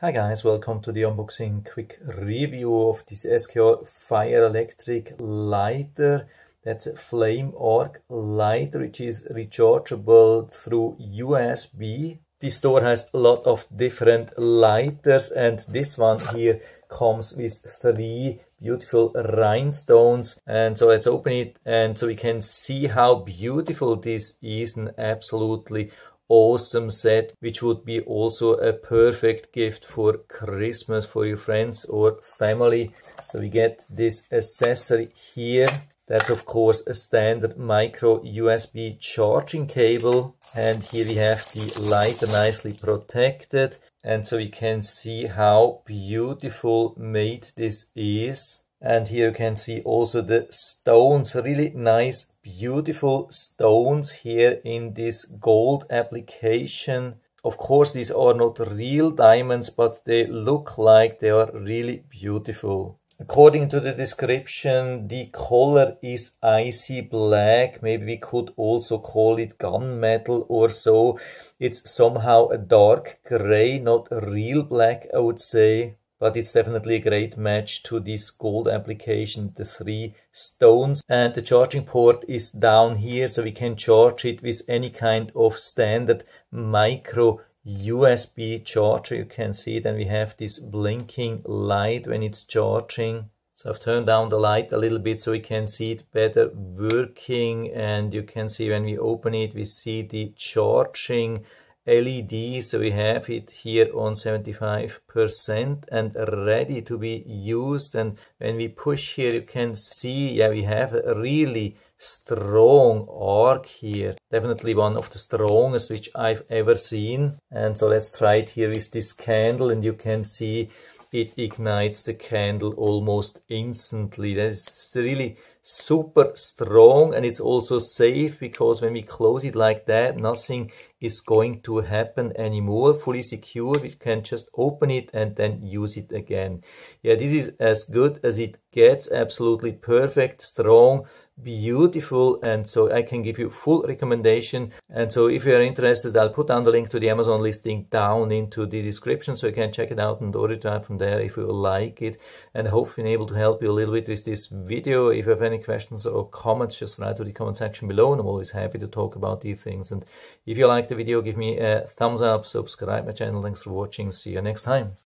Hi guys, welcome to the unboxing quick review of this SKRFIRE Electric lighter. That's a flame arc lighter which is rechargeable through USB. This store has a lot of different lighters and this one here comes with three beautiful rhinestones and so let's open it and so we can see how beautiful this is and absolutely awesome set which would be also a perfect gift for Christmas for your friends or family. So we get this accessory here. That's of course a standard micro USB charging cable and here we have the lighter nicely protected and so you can see how beautiful made this is. And here you can see also the stones, really nice, beautiful stones here in this gold application. Of course, these are not real diamonds, but they look like they are really beautiful. According to the description, the color is icy black. Maybe we could also call it gunmetal or so. It's somehow a dark gray, not real black, I would say but it's definitely a great match to this gold application, the three stones. And the charging port is down here, so we can charge it with any kind of standard micro USB charger. You can see then we have this blinking light when it's charging. So I've turned down the light a little bit so we can see it better working and you can see when we open it we see the charging LED so we have it here on 75% and ready to be used. And when we push here you can see yeah we have a really strong arc here. Definitely one of the strongest which I've ever seen. And so let's try it here with this candle and you can see it ignites the candle almost instantly. That's really super strong and it's also safe because when we close it like that nothing is going to happen anymore. Fully secure we can just open it and then use it again. Yeah this is as good as it gets. Absolutely perfect strong beautiful. And so I can give you full recommendation. And so if you're interested I'll put down the link to the Amazon listing down into the description so you can check it out and order it from there if you like it. And I hope able to help you a little bit with this video. If you have questions or comments just write to the comment section below and I'm always happy to talk about these things. And if you like the video give me a thumbs up subscribe my channel. Thanks for watching. See you next time